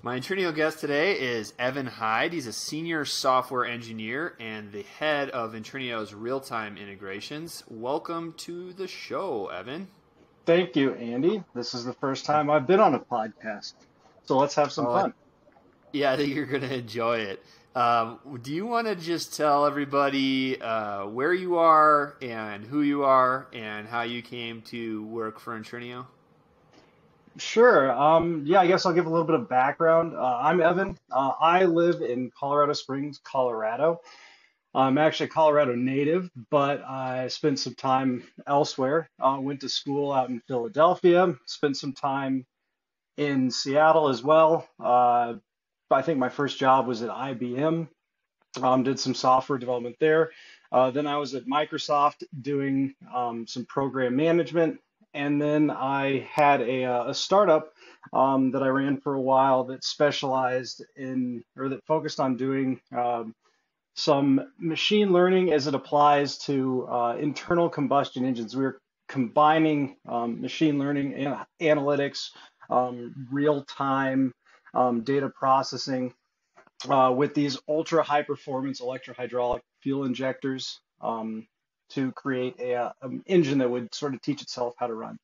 My Intrinio guest today is Evan Hyde. He's a senior software engineer and the head of Intrinio's real time integrations. Welcome to the show, Evan. Thank you, Andy. This is the first time I've been on a podcast. So let's have some oh, fun. Yeah, I think you're going to enjoy it. Um, do you want to just tell everybody uh, where you are and who you are and how you came to work for Intrinio? Sure. Um, yeah, I guess I'll give a little bit of background. Uh, I'm Evan. Uh, I live in Colorado Springs, Colorado. I'm actually a Colorado native, but I spent some time elsewhere. Uh, went to school out in Philadelphia, spent some time in Seattle as well. Uh, I think my first job was at IBM. Um, did some software development there. Uh, then I was at Microsoft doing um, some program management. And then I had a, uh, a startup um, that I ran for a while that specialized in or that focused on doing um, some machine learning as it applies to uh, internal combustion engines. We were combining um, machine learning and analytics, um, real time um, data processing uh, with these ultra high performance electrohydraulic fuel injectors um, to create a, uh, an engine that would sort of teach itself how to run.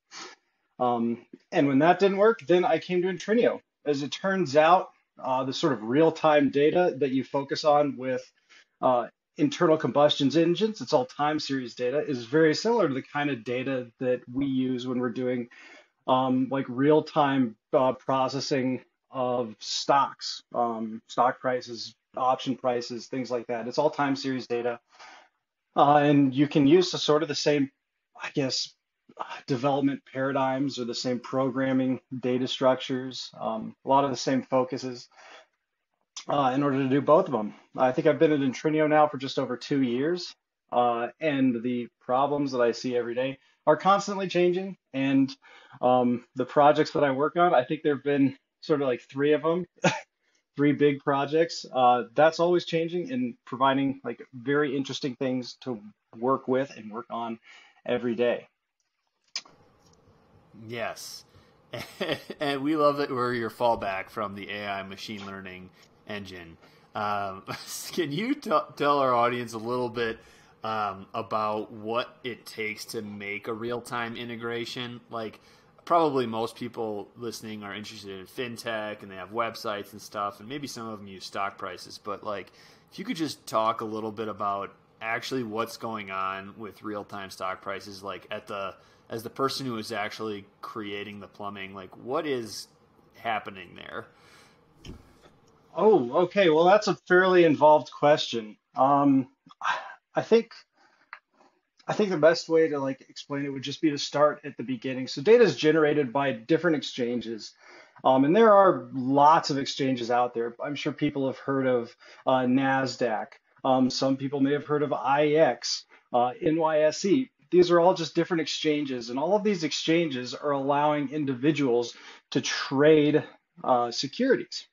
Um, and when that didn't work, then I came to Intrinio. As it turns out, uh, the sort of real time data that you focus on with uh, internal combustion engines, it's all time series data, is very similar to the kind of data that we use when we're doing um, like real time uh, processing of stocks, um, stock prices, option prices, things like that. It's all time series data. Uh, and you can use the sort of the same, I guess, development paradigms or the same programming data structures, um, a lot of the same focuses uh, in order to do both of them. I think I've been at Intrinio now for just over two years, uh, and the problems that I see every day are constantly changing. And um, the projects that I work on, I think there have been sort of like three of them, three big projects. Uh, that's always changing and providing like very interesting things to work with and work on every day. Yes. and we love that we're your fallback from the AI machine learning engine. Um, can you t- tell our audience a little bit um, about what it takes to make a real time integration? Like, probably most people listening are interested in fintech and they have websites and stuff, and maybe some of them use stock prices. But like, if you could just talk a little bit about actually what's going on with real time stock prices, like at the as the person who is actually creating the plumbing, like what is happening there? Oh, okay. Well, that's a fairly involved question. Um, I think I think the best way to like explain it would just be to start at the beginning. So data is generated by different exchanges. Um, and there are lots of exchanges out there. I'm sure people have heard of uh, NASDAQ. Um, some people may have heard of IEX, uh, NYSE. These are all just different exchanges. And all of these exchanges are allowing individuals to trade uh, securities.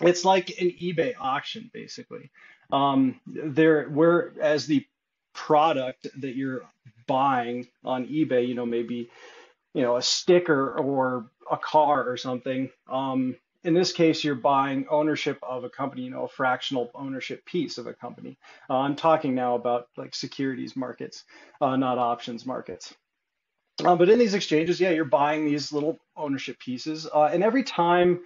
It's like an eBay auction, basically. Um, there, where as the product that you're buying on eBay, you know, maybe, you know, a sticker or a car or something. Um, in this case, you're buying ownership of a company, you know, a fractional ownership piece of a company. Uh, I'm talking now about like securities markets, uh, not options markets. Uh, but in these exchanges, yeah, you're buying these little ownership pieces. Uh, and every time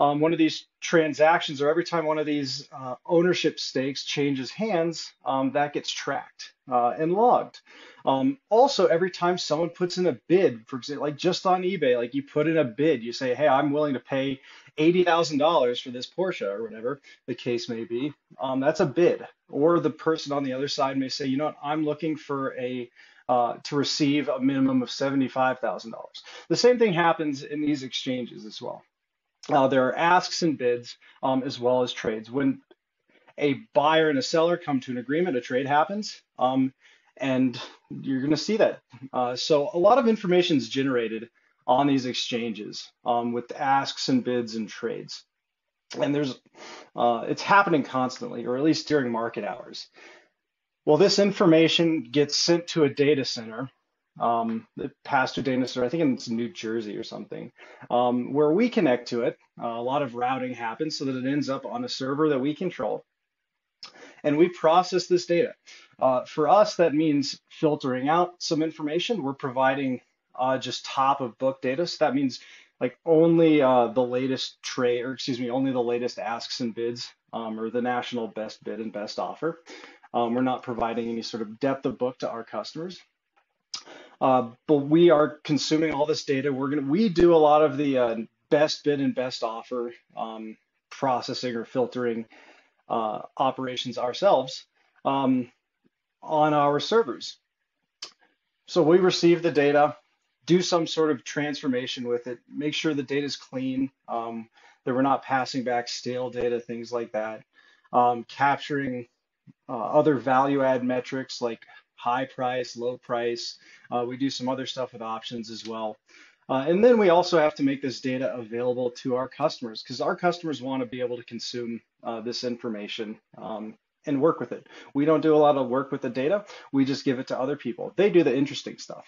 um, one of these transactions or every time one of these uh, ownership stakes changes hands, um, that gets tracked uh, and logged. Um, also, every time someone puts in a bid, for example, like just on eBay, like you put in a bid, you say, hey, I'm willing to pay $80,000 for this Porsche or whatever the case may be. Um, that's a bid. Or the person on the other side may say, you know what, I'm looking for a uh, to receive a minimum of $75,000. The same thing happens in these exchanges as well. Uh, there are asks and bids um, as well as trades. When a buyer and a seller come to an agreement, a trade happens, um, and you're going to see that. Uh, so a lot of information is generated on these exchanges um, with asks and bids and trades. And there's, uh, it's happening constantly, or at least during market hours. Well, this information gets sent to a data center, um, past through data center. I think it's New Jersey or something, um, where we connect to it. Uh, a lot of routing happens so that it ends up on a server that we control. And we process this data. Uh, for us, that means filtering out some information. We're providing uh, just top of book data. So that means like only uh, the latest trade, or excuse me, only the latest asks and bids, um, or the national best bid and best offer. Um, we're not providing any sort of depth of book to our customers. Uh, but we are consuming all this data. We're gonna we do a lot of the uh, best bid and best offer um, processing or filtering uh, operations ourselves um, on our servers. So we receive the data, do some sort of transformation with it, make sure the data is clean, um, that we're not passing back stale data, things like that, um, capturing uh, other value add metrics like high price, low price. Uh, we do some other stuff with options as well. Uh, and then we also have to make this data available to our customers because our customers want to be able to consume uh, this information um, and work with it. We don't do a lot of work with the data. We just give it to other people. They do the interesting stuff.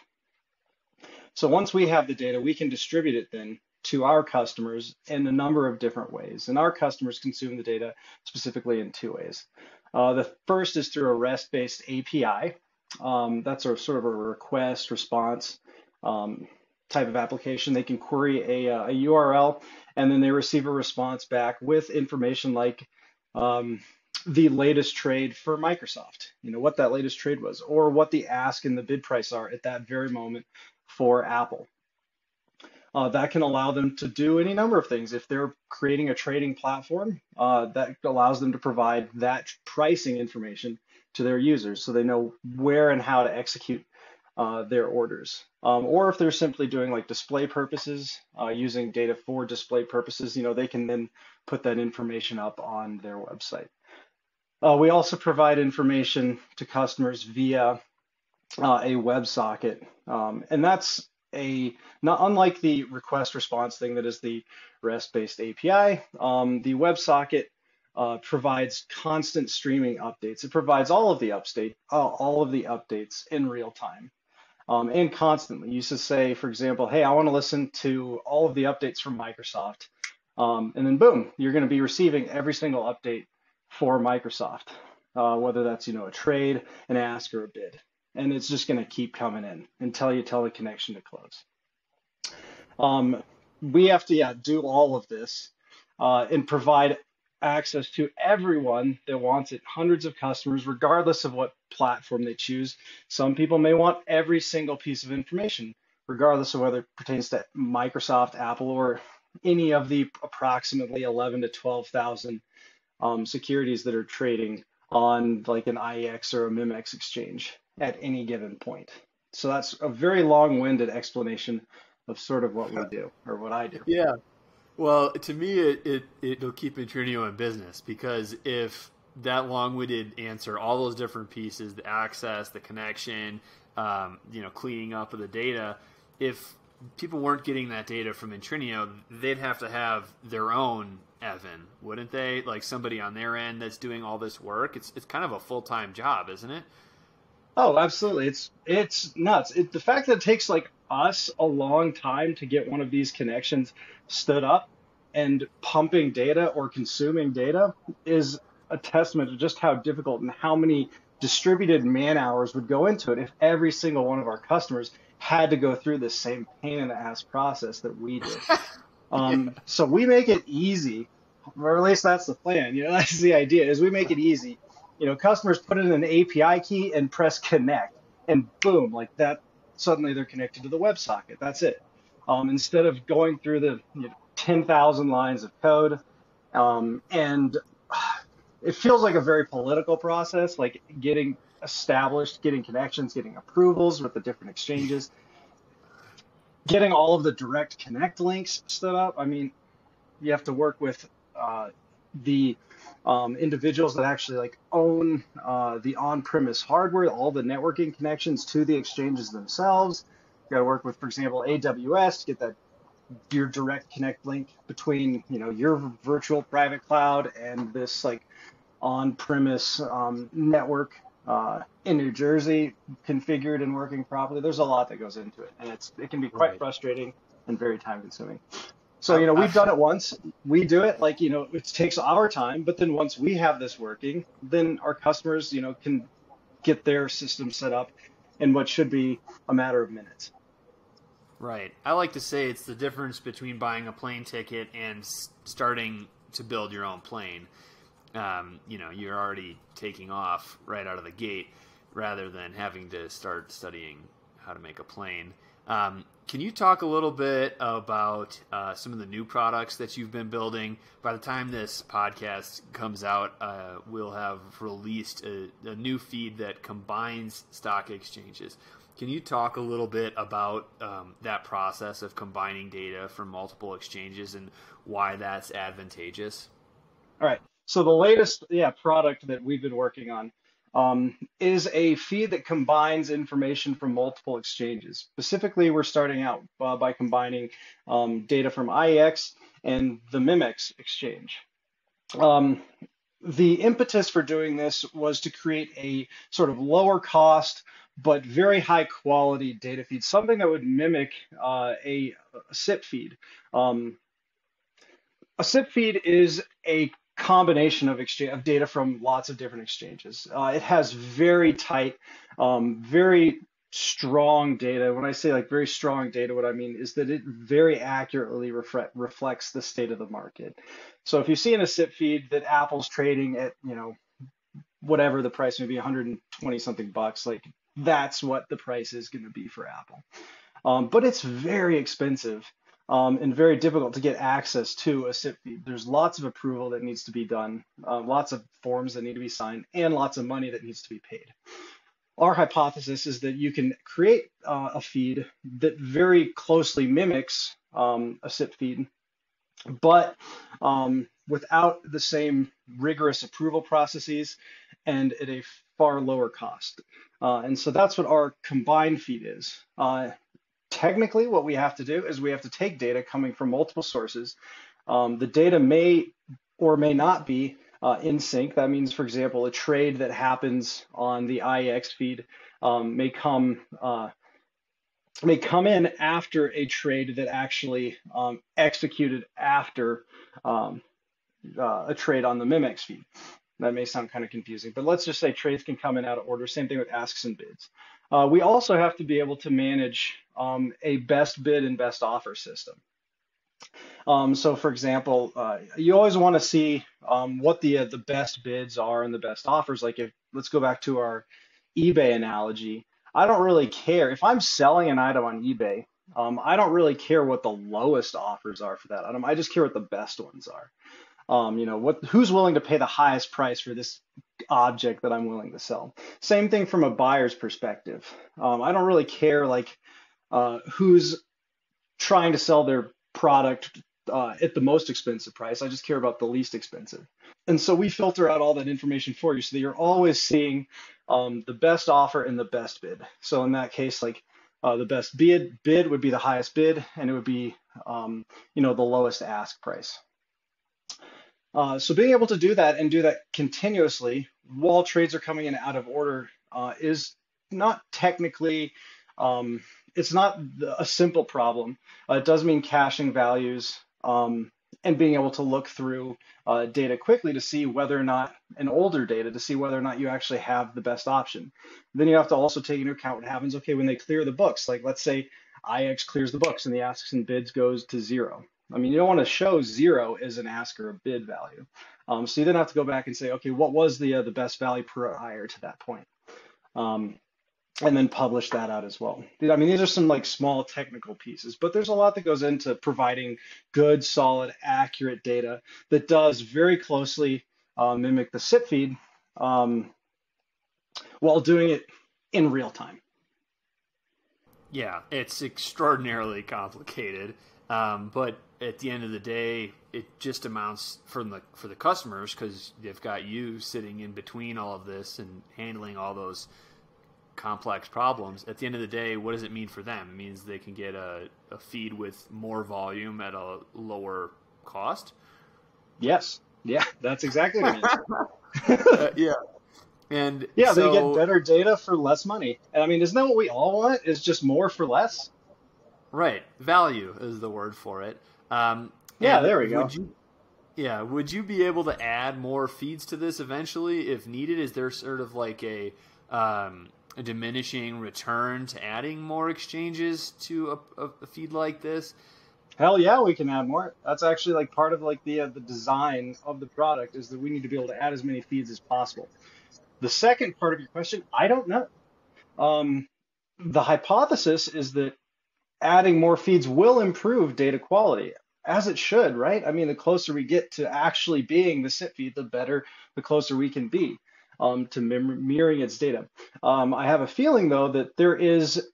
So once we have the data, we can distribute it then to our customers in a number of different ways. And our customers consume the data specifically in two ways. Uh, the first is through a REST-based API. Um, that's a sort of a request response um, type of application. They can query a, uh, a, URL and then they receive a response back with information like um, the latest trade for Microsoft, you know, what that latest trade was, or what the ask and the bid price are at that very moment for Apple. Uh, that can allow them to do any number of things. If they're creating a trading platform, uh, that allows them to provide that pricing information to their users so they know where and how to execute uh, their orders. Um, or if they're simply doing like display purposes, uh, using data for display purposes, you know, they can then put that information up on their website. Uh, we also provide information to customers via uh, a WebSocket, um, and that's a not unlike the request response thing that is the REST-based API. Um, the WebSocket uh, provides constant streaming updates. It provides all of the update, all of the updates in real time. Um, and constantly. You to say, for example, hey, I want to listen to all of the updates from Microsoft. Um, and then boom, you're going to be receiving every single update for Microsoft, uh, whether that's, you know, a trade, an ask, or a bid. And it's just going to keep coming in until you tell the connection to close. Um, we have to, yeah, do all of this uh, and provide access to everyone that wants it, hundreds of customers, regardless of what platform they choose. Some people may want every single piece of information, regardless of whether it pertains to Microsoft, Apple, or any of the approximately 11 to 12,000 um, securities that are trading on like an IEX or a MEMX exchange at any given point. So that's a very long-winded explanation of sort of what we do or what I do. Yeah. Well, to me, it, it it'll keep Intrinio in business because if that long-winded answer, all those different pieces, the access, the connection, um, you know, cleaning up of the data, if people weren't getting that data from Intrinio, they'd have to have their own Evan, wouldn't they? Like somebody on their end that's doing all this work. It's it's kind of a full time job, isn't it? Oh, absolutely. It's it's nuts. It, the fact that it takes like us a long time to get one of these connections stood up and pumping data or consuming data is a testament to just how difficult and how many distributed man hours would go into it if every single one of our customers had to go through the same pain in the ass process that we did. Um. So we make it easy, or at least that's the plan. You know, that's the idea is we make it easy. You know, customers put in an API key and press connect, and boom, like that suddenly they're connected to the WebSocket. That's it. Um, instead of going through the you know, 10,000 lines of code, um, and it feels like a very political process, like getting established, getting connections, getting approvals with the different exchanges, getting all of the direct connect links stood up. I mean, you have to work with uh, the um, individuals that actually like own uh, the on-premise hardware, all the networking connections to the exchanges themselves. You got to work with, for example, AWS to get that your direct connect link between you know your virtual private cloud and this like on-premise um, network uh, in New Jersey configured and working properly. There's a lot that goes into it, and it's it can be quite right. frustrating and very time consuming. So you know we've done it once. We do it like you know it takes our time, but then once we have this working, then our customers you know can get their system set up in what should be a matter of minutes. Right. I like to say it's the difference between buying a plane ticket and starting to build your own plane. Um, you know, you're already taking off right out of the gate rather than having to start studying how to make a plane. Um, can you talk a little bit about uh, some of the new products that you've been building? By the time this podcast comes out, uh, we'll have released a, a, new feed that combines stock exchanges. Can you talk a little bit about um, that process of combining data from multiple exchanges and why that's advantageous? All right. So the latest, yeah, product that we've been working on um, is a feed that combines information from multiple exchanges. Specifically, we're starting out uh, by combining um, data from IEX and the MEMX exchange. Um, the impetus for doing this was to create a sort of lower cost but very high quality data feed, something that would mimic uh, a, a, SIP feed. Um, a SIP feed is a combination of exchange of data from lots of different exchanges. Uh, it has very tight, um, very strong data. When I say like very strong data, what I mean is that it very accurately reflect, reflects the state of the market. So if you see in a SIP feed that Apple's trading at, you know, whatever the price may be, 120 something bucks, like that's what the price is going to be for Apple. Um, but it's very expensive um, and very difficult to get access to a SIP feed. There's lots of approval that needs to be done, uh, lots of forms that need to be signed, and lots of money that needs to be paid. Our hypothesis is that you can create uh, a feed that very closely mimics um, a SIP feed, but um, without the same rigorous approval processes and at a far lower cost. Uh, and so that's what our combined feed is. Uh, technically what we have to do is we have to take data coming from multiple sources. Um, the data may or may not be uh, in sync. That means, for example, a trade that happens on the IEX feed um, may come uh, may come in after a trade that actually um, executed after um, uh, a trade on the MEMX feed. That may sound kind of confusing, but let's just say trades can come in out of order. Same thing with asks and bids. Uh, we also have to be able to manage um, a best bid and best offer system. Um, so, for example, uh, you always want to see um, what the uh, the best bids are and the best offers. Like, if let's go back to our eBay analogy, I don't really care if I'm selling an item on eBay. Um, I don't really care what the lowest offers are for that item. I just care what the best ones are. Um, you know, what who's willing to pay the highest price for this object that I'm willing to sell. Same thing from a buyer's perspective. Um, I don't really care like uh, who's trying to sell their product uh, at the most expensive price. I just care about the least expensive. And so we filter out all that information for you so that you're always seeing um, the best offer and the best bid. So in that case, like uh, the best bid bid would be the highest bid, and it would be um, you know the lowest ask price. Uh, so being able to do that and do that continuously while trades are coming in out of order uh, is not technically um, it's not a simple problem. Uh, it does mean caching values um, and being able to look through uh, data quickly to see whether or not an older data to see whether or not you actually have the best option. Then you have to also take into account what happens. Okay, when they clear the books, like let's say IEX clears the books and the asks and bids goes to zero. I mean, you don't want to show zero as an ask or a bid value. Um, so you then have to go back and say, okay, what was the uh, the best value prior to that point? Um, and then publish that out as well. I mean, these are some like small technical pieces, but there's a lot that goes into providing good, solid, accurate data that does very closely uh, mimic the SIP feed um, while doing it in real time. Yeah, it's extraordinarily complicated, um, but at the end of the day, it just amounts from the for the customers because they've got you sitting in between all of this and handling all those complex problems. At the end of the day, what does it mean for them? It means they can get a, a feed with more volume at a lower cost. Yes. Yeah, that's exactly what it is. uh, yeah. And yeah, so, they get better data for less money. And I mean, isn't that what we all want? Is just more for less? Right. Value is the word for it. Um, yeah, there we go. would you- yeah. Would you be able to add more feeds to this eventually if needed? Is there sort of like a, um, a diminishing return to adding more exchanges to a, a, feed like this? Hell yeah, we can add more. That's actually like part of like the uh, the design of the product is that we need to be able to add as many feeds as possible. The second part of your question, I don't know. Um, the hypothesis is that adding more feeds will improve data quality, as it should, right? I mean, the closer we get to actually being the SIP feed, the better, the closer we can be um, to mirroring its data. Um, I have a feeling though that there is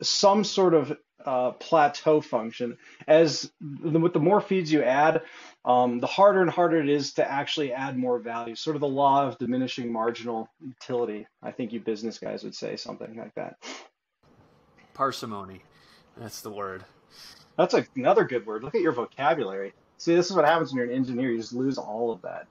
some sort of uh, plateau function. As the, with the more feeds you add, um, the harder and harder it is to actually add more value. Sort of the law of diminishing marginal utility. I think you business guys would say something like that. Parsimony. That's the word. That's a, another good word. Look at your vocabulary. See, this is what happens when you're an engineer. You just lose all of that.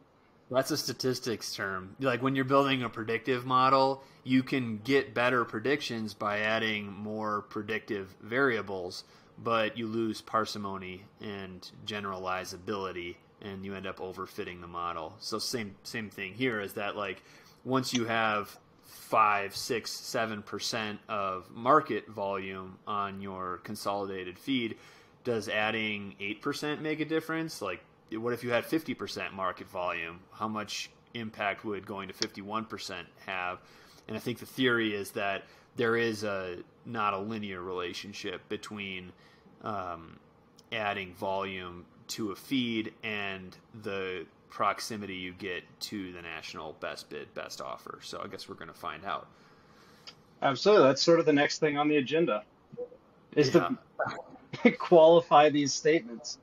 That's a statistics term. Like when you're building a predictive model, you can get better predictions by adding more predictive variables, but you lose parsimony and generalizability and you end up overfitting the model. So same same thing here is that like once you have five, six, seven percent of market volume on your consolidated feed, does adding eight percent make a difference? Like what if you had 50% market volume? How much impact would going to 51% have? And I think the theory is that there is a not a linear relationship between um, adding volume to a feed and the proximity you get to the national best bid, best offer. So I guess we're going to find out. Absolutely. That's sort of the next thing on the agenda is Yeah. to qualify these statements.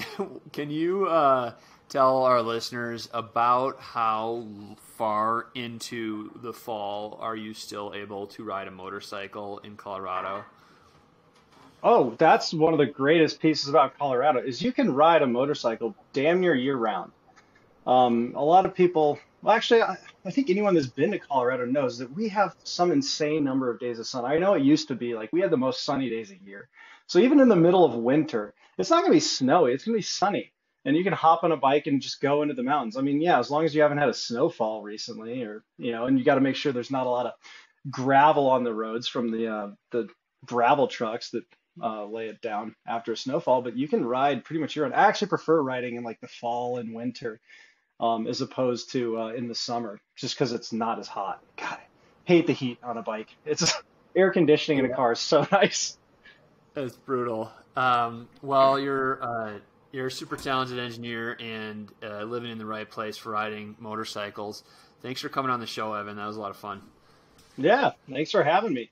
Can you uh, tell our listeners about how far into the fall are you still able to ride a motorcycle in Colorado? Oh, that's one of the greatest pieces about Colorado is you can ride a motorcycle damn near year round. Um, a lot of people, well, actually, I, I think anyone that's been to Colorado knows that we have some insane number of days of sun. I know it used to be like we had the most sunny days a year. So even in the middle of winter, it's not going to be snowy. It's going to be sunny. And you can hop on a bike and just go into the mountains. I mean, yeah, as long as you haven't had a snowfall recently or, you know, and you got to make sure there's not a lot of gravel on the roads from the, uh, the gravel trucks that uh, lay it down after a snowfall, but you can ride pretty much year round. I actually prefer riding in like the fall and winter um, as opposed to uh, in the summer, just because it's not as hot. God, I hate the heat on a bike. It's air conditioning in a car is so nice. It's brutal. Um, well, you're uh, you're a super talented engineer and uh, living in the right place for riding motorcycles. Thanks for coming on the show, Evan. That was a lot of fun. Yeah, thanks for having me.